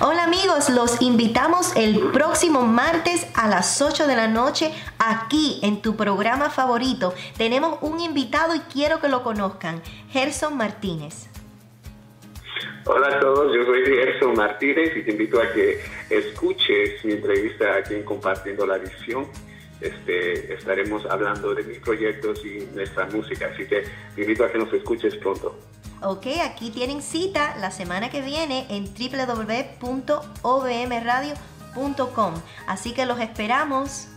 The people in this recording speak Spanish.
Amigos, los invitamos el próximo martes a las 8 de la noche aquí en tu programa favorito. Tenemos un invitado y quiero que lo conozcan, Gerson Martínez. Hola a todos, yo soy Gerson Martínez y te invito a que escuches mi entrevista aquí en Compartiendo la Visión. Este, estaremos hablando de mis proyectos y nuestra música, así que te invito a que nos escuches pronto. Ok, aquí tienen cita la semana que viene en www.obmradio.com. Así que los esperamos.